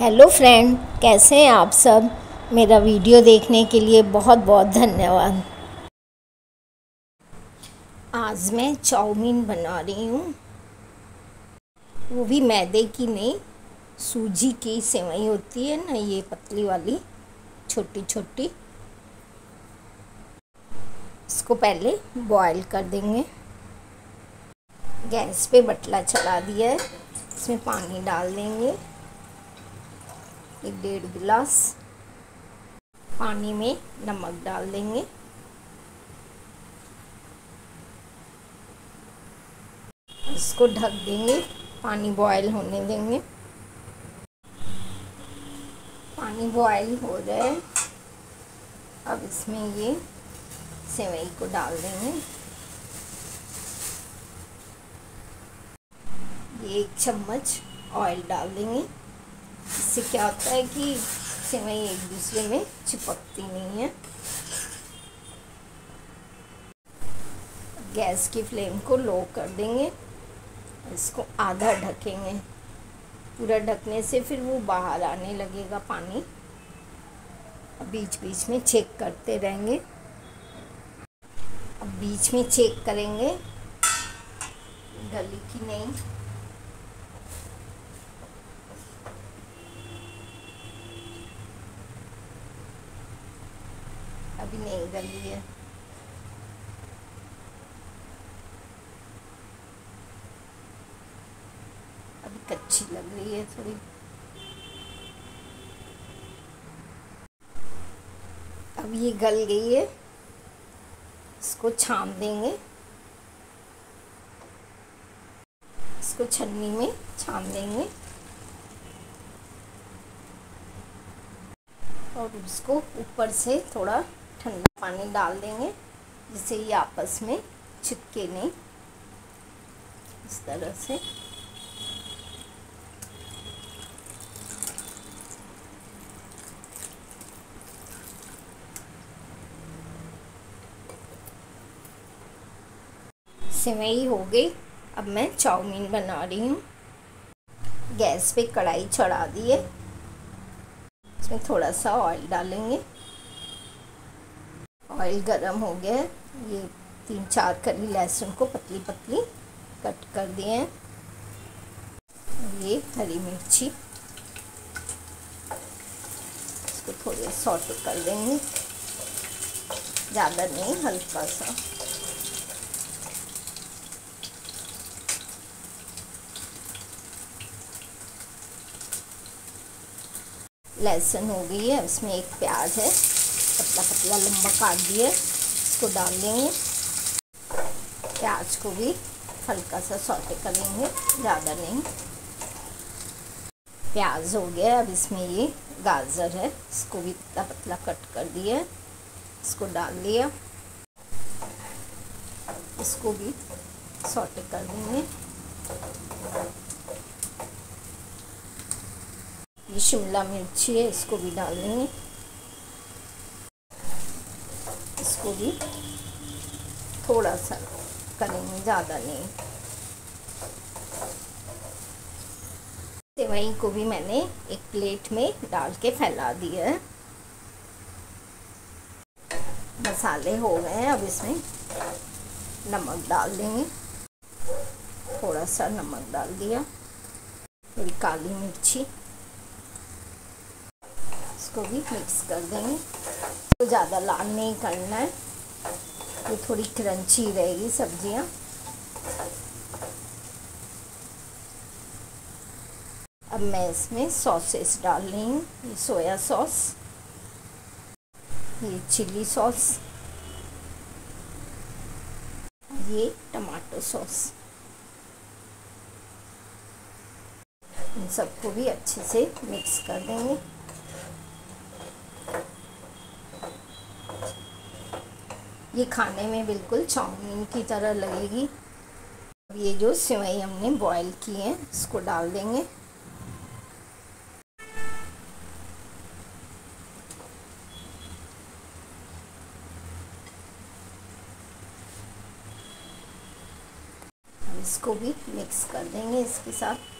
Hello friend कैसे हैं आप सब? मेरा वीडियो देखने के लिए बहुत बहुत धन्यवाद। आज मैं चाउमीन बना रही हूँ। वो भी मैदे की नहीं, सूजी की सेवई होती है ना ये पतली वाली छोटी छोटी इसको पहले बॉईल कर देंगे। गैस पे बटला चला दिया है, इसमें पानी डाल देंगे। एक डेढ़ गिलास पानी में नमक डाल देंगे। इसको ढक देंगे, पानी बॉयल होने देंगे। पानी बॉयल हो जाए अब इसमें ये सेवई को डाल देंगे। ये एक चम्मच ऑयल डाल देंगे। इससे क्या होता है कि सेवई एक दूसरे में चिपकती नहीं है। गैस की फ्लेम को लो कर देंगे, इसको आधा ढकेंगे। पूरा ढकने से फिर वो बाहर आने लगेगा पानी। बीच बीच में चेक करते रहेंगे। अब बीच में चेक करेंगे। गली की नहीं। अभी नहीं गली है अभी कच्ची लग रही है थोड़ी अब ये गल गई है इसको छान देंगे इसको छन्नी में छान देंगे और उसको ऊपर से थोड़ा ठंडा पानी डाल देंगे जिससे ये आपस में चिपके नहीं। इस तरह से। सेवई हो गई। अब मैं चाउमीन बना रही हूँ। गैस पे कढ़ाई चढ़ा दी है। इसमें थोड़ा सा ऑयल डालेंगे। ऑयल गरम हो गया ये तीन चार कली लहसुन को पतली पतली कट कर दिए हैं। ये हरी मिर्ची। इसको थोड़े सॉट कर देंगे। ज़्यादा नहीं, हल्का सा। लहसुन हो गई है इसमें एक प्याज है। पतला पतला लंबा काट दिया इसको डाल देंगे। प्याज को भी हल्का सा सॉटे करेंगे ज़्यादा नहीं। प्याज हो गया, अब इसमें ये गाजर है, इसको भी पतला पतला कट कर दिया। इसको डाल दिया। इसको भी सॉटे कर देंगे। ये शिमला मिर्ची है, इसको भी डाल देंगे। इसको भी थोड़ा सा करेंगे, ज़्यादा नहीं। सेवई को भी मैंने एक प्लेट में डाल के फैला दिया है। मसाले हो गए हैं, अब इसमें नमक डाल देंगे। थोड़ा सा नमक डाल दिया। थोड़ी काली मिर्ची। इसको भी मिक्स कर देंगे। तो ज़्यादा लाल नहीं करना है। ये थोड़ी क्रंची रहेगी सब्ज़ियाँ। अब मैं इसमें सॉसेस डाल रही हूँ, ये सोया सॉस, ये चिली सॉस, ये टमाटो सॉस। इन सबको भी अच्छे से मिक्स कर देंगे। ये खाने में बिल्कुल चाउमीन की तरह लगेगी। अब ये जो सिवई हमने बॉईल की है, इसको डाल देंगे। इसको भी मिक्स कर देंगे इसके साथ।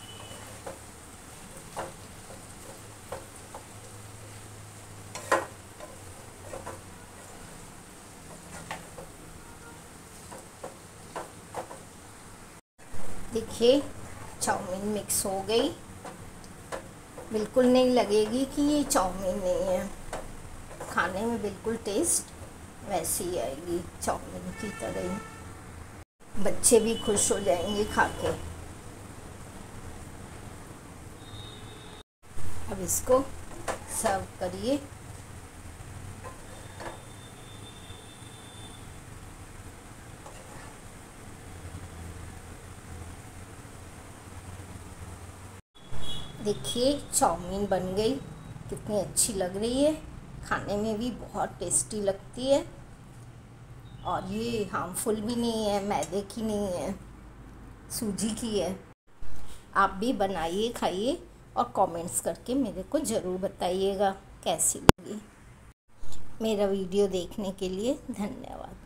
देखिए, चाउमीन मिक्स हो गई। बिल्कुल नहीं लगेगी कि ये चाउमीन नहीं है। खाने में बिल्कुल टेस्ट वैसी ही आएगी, चाउमीन की तरह ही। बच्चे भी खुश हो जाएँगे खा के अब इसको सर्व करिए। देखिए चाउमीन बन गई। कितनी अच्छी लग रही है। खाने में भी बहुत टेस्टी लगती है। और ये हार्मफुल भी नहीं है, मैदे की नहीं है, सूजी की है। आप भी बनाइए, खाइए और कमेंट्स करके मेरे को ज़रूर बताइएगा, कैसी लगी। मेरा वीडियो देखने के लिए धन्यवाद।